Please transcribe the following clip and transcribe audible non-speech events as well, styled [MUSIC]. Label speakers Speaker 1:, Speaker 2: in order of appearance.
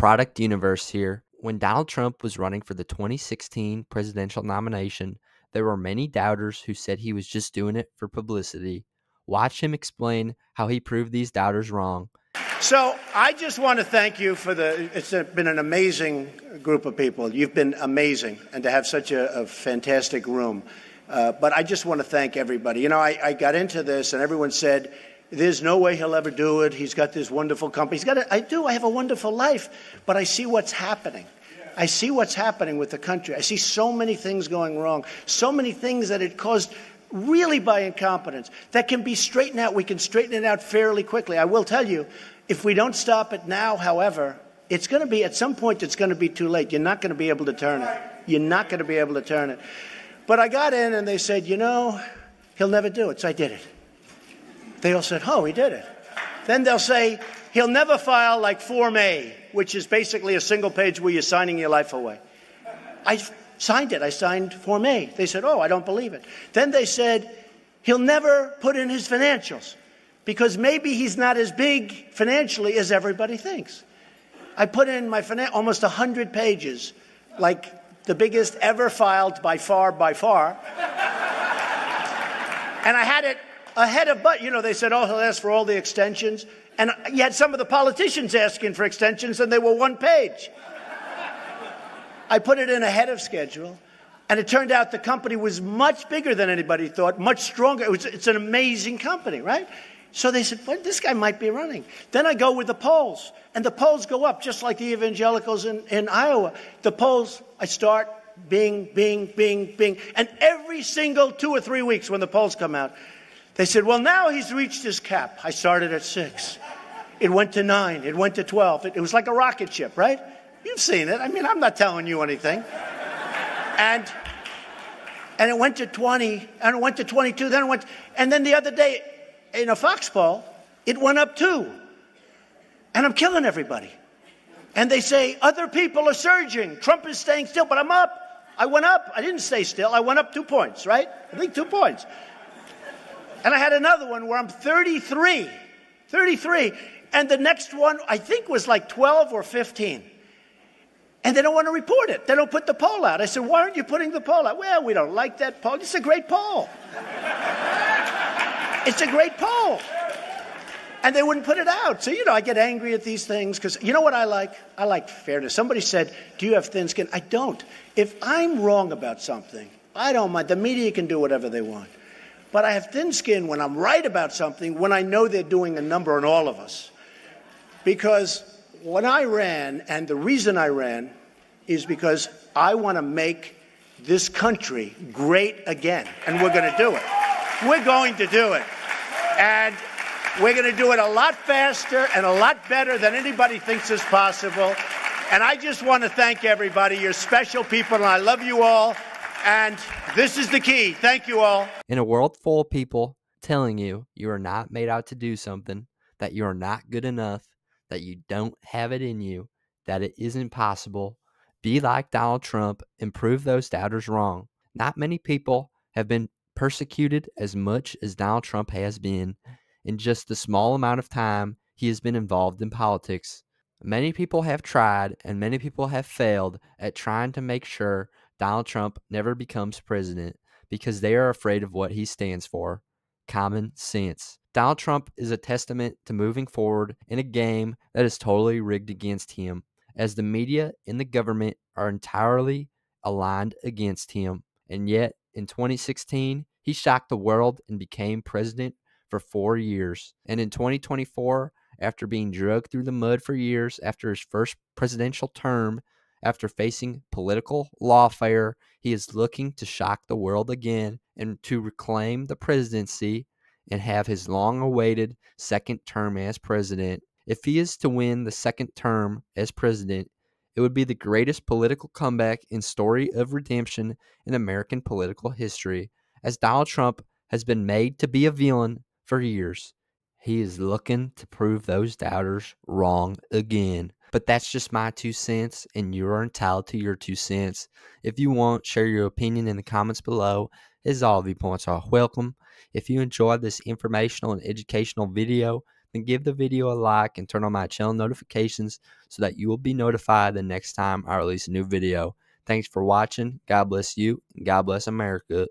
Speaker 1: Product Universe here. When Donald Trump was running for the 2016 presidential nomination, there were many doubters who said he was just doing it for publicity. Watch him explain how he proved these doubters wrong.
Speaker 2: So I just want to thank you for the. It's been an amazing group of people. You've been amazing, and to have such a, a fantastic room. Uh, but I just want to thank everybody. You know, I, I, got into this, and everyone said, "There's no way he'll ever do it. He's got this wonderful company. He's got. A, I do. I have a wonderful life, but I see what's happening." I see what's happening with the country. I see so many things going wrong, so many things that it caused really by incompetence that can be straightened out. We can straighten it out fairly quickly. I will tell you, if we don't stop it now, however, it's going to be at some point it's going to be too late. You're not going to be able to turn it. You're not going to be able to turn it. But I got in and they said, you know, he'll never do it. So I did it. They all said, oh, he did it. Then they'll say, he'll never file like Form A, which is basically a single page where you're signing your life away. I signed it. I signed Form A. They said, Oh, I don't believe it. Then they said, He'll never put in his financials because maybe he's not as big financially as everybody thinks. I put in my finan- almost 100 pages, like the biggest ever filed by far, by far. and I had it ahead of, but you know, they said, oh, he'll ask for all the extensions. And you had some of the politicians asking for extensions, and they were one page. I put it in ahead of schedule. And it turned out the company was much bigger than anybody thought, much stronger. It was, it's an amazing company, right? So they said, well, this guy might be running. Then I go with the polls, and the polls go up, just like the evangelicals in, in Iowa. The polls, I start bing, bing, bing, bing. And every single two or three weeks when the polls come out, they said, well, now he's reached his cap. I started at six. It went to nine. It went to 12. It, it was like a rocket ship, right? You've seen it. I mean, I'm not telling you anything. And and it went to 20, and it went to 22, then it went, and then the other day in a Fox poll, it went up two. And I'm killing everybody. And they say other people are surging. Trump is staying still, but I'm up. I went up. I didn't stay still. I went up two points, right? I think two points. And I had another one where I'm 33. 33. And the next one, I think, was like 12 or 15. And they don't want to report it. They don't put the poll out. I said, Why aren't you putting the poll out? Well, we don't like that poll. It's a great poll. [LAUGHS] it's a great poll. And they wouldn't put it out. So, you know, I get angry at these things because you know what I like? I like fairness. Somebody said, Do you have thin skin? I don't. If I'm wrong about something, I don't mind. The media can do whatever they want. But I have thin skin when I'm right about something, when I know they're doing a number on all of us. Because when I ran, and the reason I ran is because I want to make this country great again. And we're going to do it. We're going to do it. And we're going to do it a lot faster and a lot better than anybody thinks is possible. And I just want to thank everybody. You're special people, and I love you all. And this is the key. Thank you all.
Speaker 1: In a world full of people telling you you are not made out to do something, that you are not good enough, that you don't have it in you, that it isn't possible. Be like Donald Trump and prove those doubters wrong. Not many people have been persecuted as much as Donald Trump has been in just the small amount of time he has been involved in politics. Many people have tried and many people have failed at trying to make sure Donald Trump never becomes president because they are afraid of what he stands for common sense. Donald Trump is a testament to moving forward in a game that is totally rigged against him, as the media and the government are entirely aligned against him. And yet, in 2016, he shocked the world and became president for four years. And in 2024, after being dragged through the mud for years after his first presidential term, after facing political lawfare, he is looking to shock the world again and to reclaim the presidency and have his long awaited second term as president. If he is to win the second term as president, it would be the greatest political comeback in story of redemption in American political history, as Donald Trump has been made to be a villain for years. He is looking to prove those doubters wrong again. But that's just my two cents, and you are entitled to your two cents. If you want, share your opinion in the comments below, as all viewpoints are welcome. If you enjoyed this informational and educational video, then give the video a like and turn on my channel notifications so that you will be notified the next time I release a new video. Thanks for watching. God bless you. God bless America.